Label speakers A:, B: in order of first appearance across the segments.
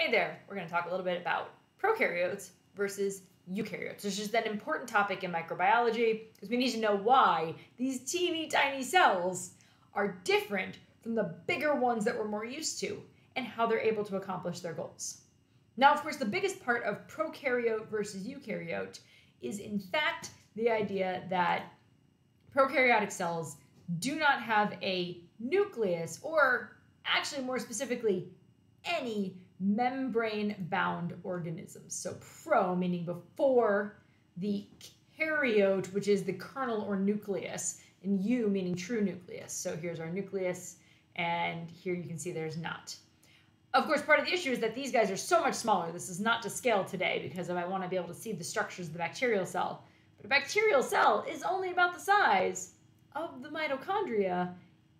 A: Hey there, we're going to talk a little bit about prokaryotes versus eukaryotes, which is an important topic in microbiology because we need to know why these teeny tiny cells are different from the bigger ones that we're more used to and how they're able to accomplish their goals. Now, of course, the biggest part of prokaryote versus eukaryote is, in fact, the idea that prokaryotic cells do not have a nucleus, or actually, more specifically, any membrane bound organisms. So, pro meaning before the karyote, which is the kernel or nucleus, and eu meaning true nucleus. So, here's our nucleus, and here you can see there's not. Of course, part of the issue is that these guys are so much smaller. This is not to scale today because I want to be able to see the structures of the bacterial cell. But a bacterial cell is only about the size of the mitochondria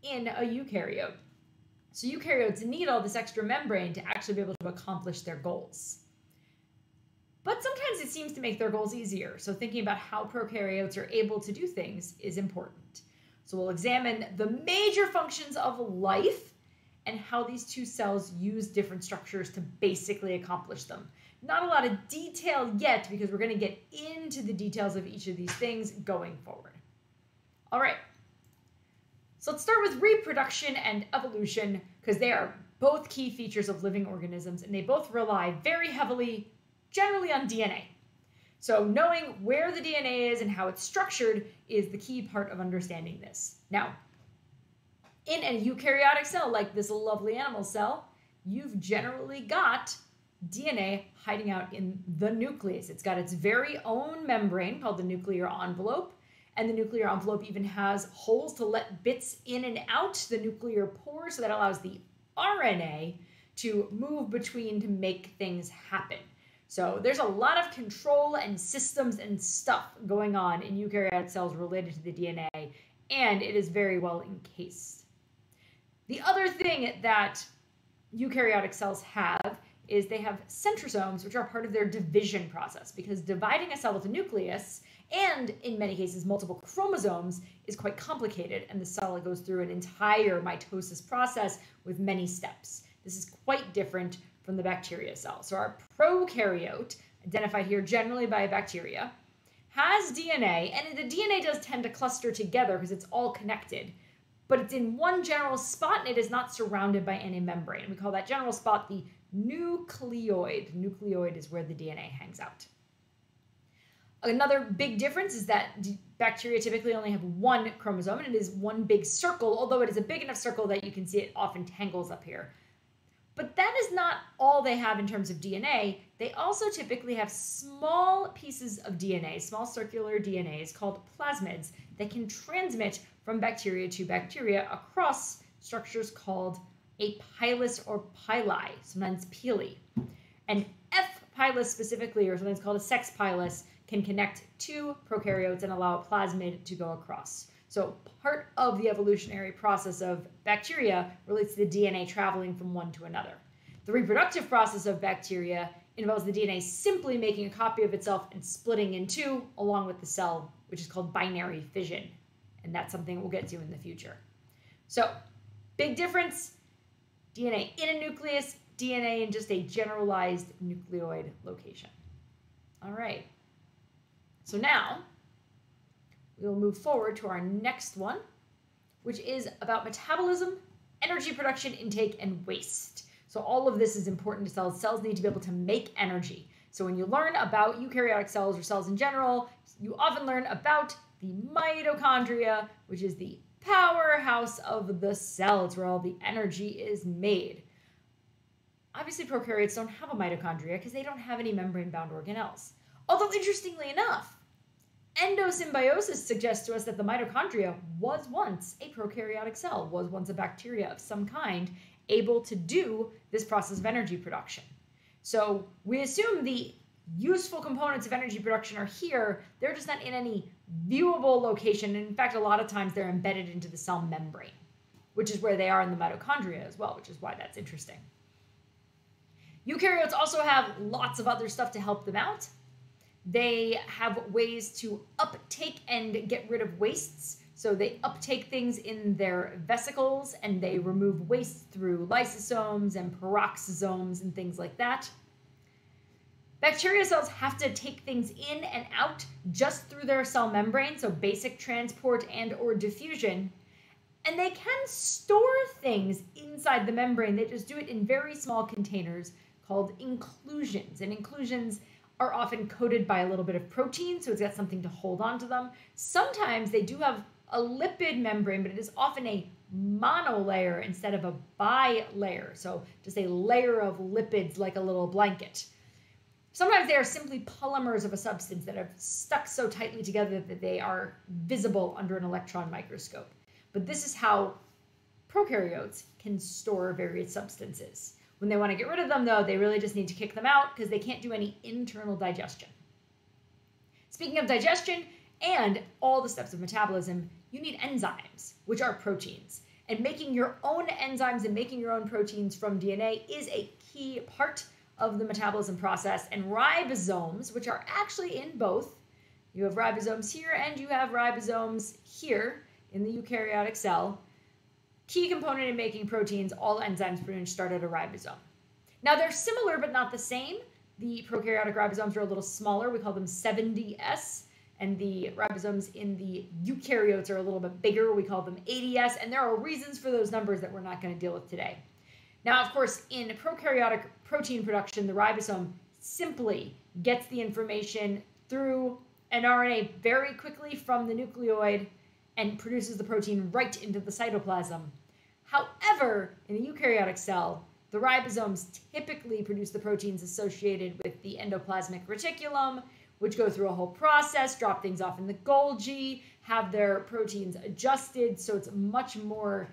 A: in a eukaryote. So eukaryotes need all this extra membrane to actually be able to accomplish their goals. But sometimes it seems to make their goals easier. So thinking about how prokaryotes are able to do things is important. So we'll examine the major functions of life and how these two cells use different structures to basically accomplish them. Not a lot of detail yet because we're going to get into the details of each of these things going forward. All right. So let's start with reproduction and evolution because they are both key features of living organisms and they both rely very heavily, generally, on DNA. So knowing where the DNA is and how it's structured is the key part of understanding this. Now, in a eukaryotic cell like this lovely animal cell, you've generally got DNA hiding out in the nucleus. It's got its very own membrane called the nuclear envelope. And the nuclear envelope even has holes to let bits in and out the nuclear pore, so that allows the RNA to move between to make things happen. So there's a lot of control and systems and stuff going on in eukaryotic cells related to the DNA, and it is very well encased. The other thing that eukaryotic cells have is they have centrosomes, which are part of their division process, because dividing a cell with a nucleus and in many cases multiple chromosomes is quite complicated, and the cell goes through an entire mitosis process with many steps. This is quite different from the bacteria cell. So our prokaryote, identified here generally by a bacteria, has DNA, and the DNA does tend to cluster together because it's all connected, but it's in one general spot and it is not surrounded by any membrane. We call that general spot the nucleoid. Nucleoid is where the DNA hangs out. Another big difference is that bacteria typically only have one chromosome and it is one big circle, although it is a big enough circle that you can see it often tangles up here. But that is not all they have in terms of DNA. They also typically have small pieces of DNA, small circular DNAs called plasmids that can transmit from bacteria to bacteria across structures called a pilus or pili, sometimes pili. An F pilus specifically, or sometimes called a sex pilus, can connect two prokaryotes and allow a plasmid to go across. So part of the evolutionary process of bacteria relates to the DNA traveling from one to another. The reproductive process of bacteria involves the DNA simply making a copy of itself and splitting in two along with the cell, which is called binary fission. And that's something we'll get to in the future. So, big difference DNA in a nucleus, DNA in just a generalized nucleoid location. All right. So now we'll move forward to our next one, which is about metabolism, energy production, intake, and waste. So all of this is important to cells. Cells need to be able to make energy. So when you learn about eukaryotic cells or cells in general, you often learn about the mitochondria, which is the powerhouse of the cell. It's where all the energy is made. Obviously, prokaryotes don't have a mitochondria because they don't have any membrane bound organelles. Although, interestingly enough, endosymbiosis suggests to us that the mitochondria was once a prokaryotic cell, was once a bacteria of some kind able to do this process of energy production. So we assume the useful components of energy production are here. They're just not in any viewable location. And in fact, a lot of times they're embedded into the cell membrane, which is where they are in the mitochondria as well, which is why that's interesting. Eukaryotes also have lots of other stuff to help them out. They have ways to uptake and get rid of wastes. So they uptake things in their vesicles and they remove waste through lysosomes and peroxisomes and things like that. Bacteria cells have to take things in and out just through their cell membrane, so basic transport and or diffusion. And they can store things inside the membrane. They just do it in very small containers called inclusions. And inclusions are often coated by a little bit of protein, so it's got something to hold on to them. Sometimes they do have a lipid membrane, but it is often a monolayer instead of a bilayer. So just a layer of lipids like a little blanket. Sometimes they are simply polymers of a substance that have stuck so tightly together that they are visible under an electron microscope. But this is how prokaryotes can store various substances. When they want to get rid of them, though, they really just need to kick them out because they can't do any internal digestion. Speaking of digestion and all the steps of metabolism, you need enzymes, which are proteins. And making your own enzymes and making your own proteins from DNA is a key part of the metabolism process. And ribosomes, which are actually in both, you have ribosomes here and you have ribosomes here in the eukaryotic cell. Key component in making proteins, all enzymes pretty much start at a ribosome. Now they're similar but not the same. The prokaryotic ribosomes are a little smaller. We call them 70S. And the ribosomes in the eukaryotes are a little bit bigger. We call them 80S. And there are reasons for those numbers that we're not going to deal with today. Now, of course, in prokaryotic protein production, the ribosome simply gets the information through an RNA very quickly from the nucleoid and produces the protein right into the cytoplasm. However, in a eukaryotic cell, the ribosomes typically produce the proteins associated with the endoplasmic reticulum, which go through a whole process, drop things off in the Golgi, have their proteins adjusted, so it's much more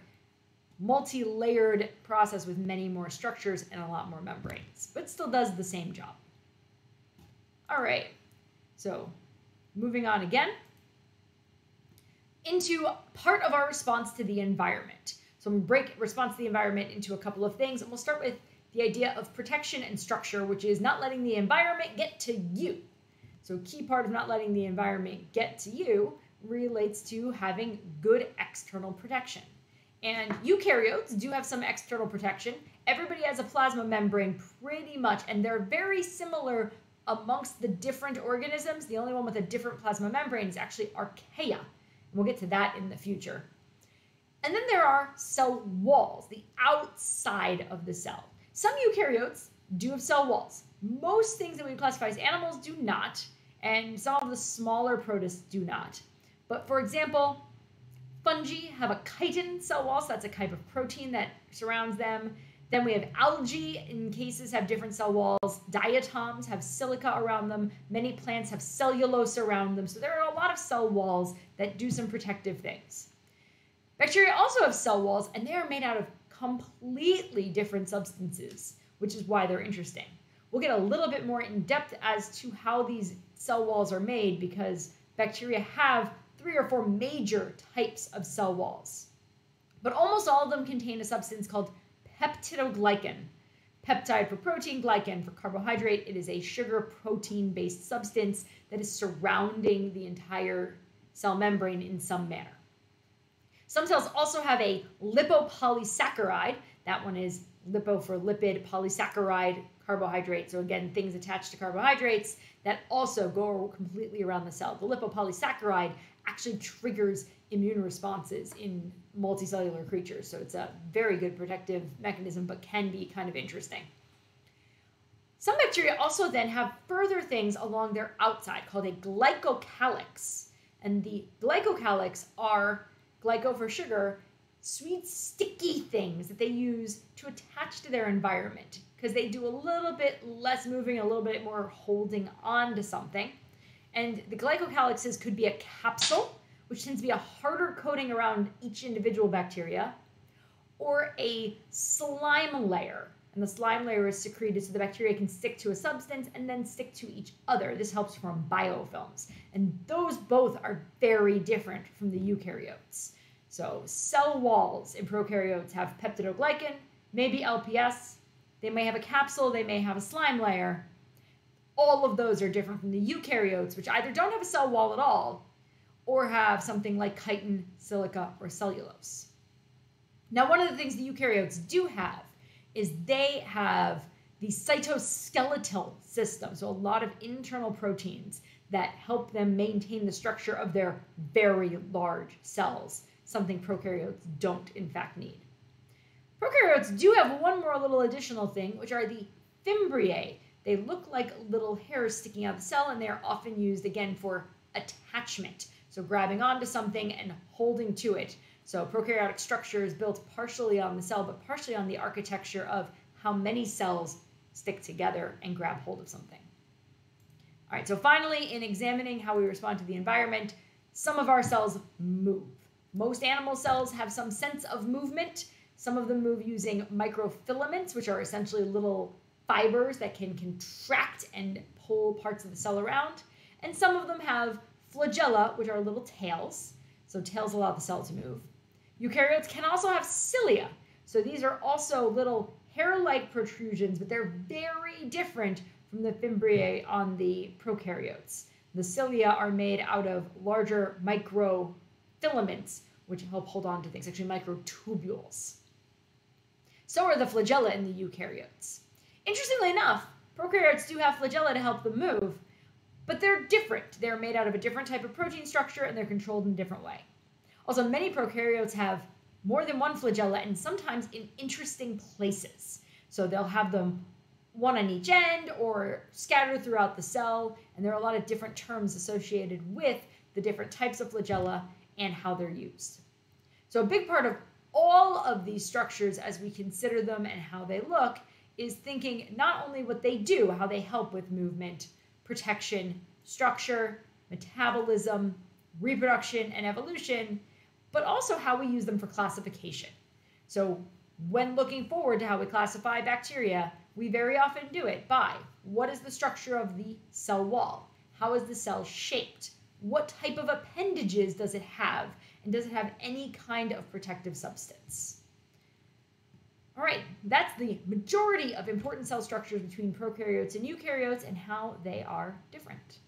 A: multi-layered process with many more structures and a lot more membranes, but still does the same job. All right, so moving on again into part of our response to the environment. So I'm break response to the environment into a couple of things, and we'll start with the idea of protection and structure, which is not letting the environment get to you. So key part of not letting the environment get to you relates to having good external protection. And eukaryotes do have some external protection. Everybody has a plasma membrane pretty much, and they're very similar amongst the different organisms. The only one with a different plasma membrane is actually archaea. And we'll get to that in the future. And then there are cell walls, the outside of the cell. Some eukaryotes do have cell walls. Most things that we classify as animals do not, and some of the smaller protists do not. But for example, fungi have a chitin cell wall, so that's a type of protein that surrounds them. Then we have algae in cases have different cell walls. Diatoms have silica around them. Many plants have cellulose around them. So there are a lot of cell walls that do some protective things. Bacteria also have cell walls, and they are made out of completely different substances, which is why they're interesting. We'll get a little bit more in depth as to how these cell walls are made because bacteria have three or four major types of cell walls. But almost all of them contain a substance called peptidoglycan. Peptide for protein, glycan for carbohydrate. It is a sugar protein based substance that is surrounding the entire cell membrane in some manner. Some cells also have a lipopolysaccharide. That one is lipo for lipid, polysaccharide, carbohydrate. So again, things attached to carbohydrates that also go completely around the cell. The lipopolysaccharide actually triggers immune responses in multicellular creatures. So it's a very good protective mechanism, but can be kind of interesting. Some bacteria also then have further things along their outside called a glycocalyx. And the glycocalyx are glyco for sugar, sweet, sticky things that they use to attach to their environment because they do a little bit less moving, a little bit more holding on to something. And the glycocalyxes could be a capsule, which tends to be a harder coating around each individual bacteria, or a slime layer. And the slime layer is secreted so the bacteria can stick to a substance and then stick to each other. This helps form biofilms. And those both are very different from the eukaryotes. So cell walls in prokaryotes have peptidoglycan, maybe LPS. They may have a capsule, they may have a slime layer. All of those are different from the eukaryotes, which either don't have a cell wall at all, or have something like chitin, silica, or cellulose. Now, one of the things the eukaryotes do have is they have the cytoskeletal system, so a lot of internal proteins that help them maintain the structure of their very large cells, something prokaryotes don't in fact need. Prokaryotes do have one more little additional thing, which are the fimbriae. They look like little hairs sticking out of the cell, and they are often used again for attachment. So grabbing onto something and holding to it. So prokaryotic structure is built partially on the cell, but partially on the architecture of how many cells stick together and grab hold of something. All right, so finally, in examining how we respond to the environment, some of our cells move. Most animal cells have some sense of movement. Some of them move using microfilaments, which are essentially little fibers that can contract and pull parts of the cell around. And some of them have flagella, which are little tails. So tails allow the cell to move. Eukaryotes can also have cilia. So these are also little hair-like protrusions, but they're very different from the fimbriae on the prokaryotes. The cilia are made out of larger microfilaments, which help hold on to things, actually microtubules. So are the flagella in the eukaryotes. Interestingly enough, prokaryotes do have flagella to help them move, but they're different. They're made out of a different type of protein structure and they're controlled in a different way. Also, many prokaryotes have more than one flagella and sometimes in interesting places. So they'll have them one on each end or scattered throughout the cell, and there are a lot of different terms associated with the different types of flagella and how they're used. So, a big part of all of these structures as we consider them and how they look is thinking not only what they do, how they help with movement, protection, structure, metabolism, reproduction, and evolution, but also how we use them for classification. So, when looking forward to how we classify bacteria, we very often do it by what is the structure of the cell wall? How is the cell shaped? What type of appendages does it have? And does it have any kind of protective substance? All right, that's the majority of important cell structures between prokaryotes and eukaryotes and how they are different.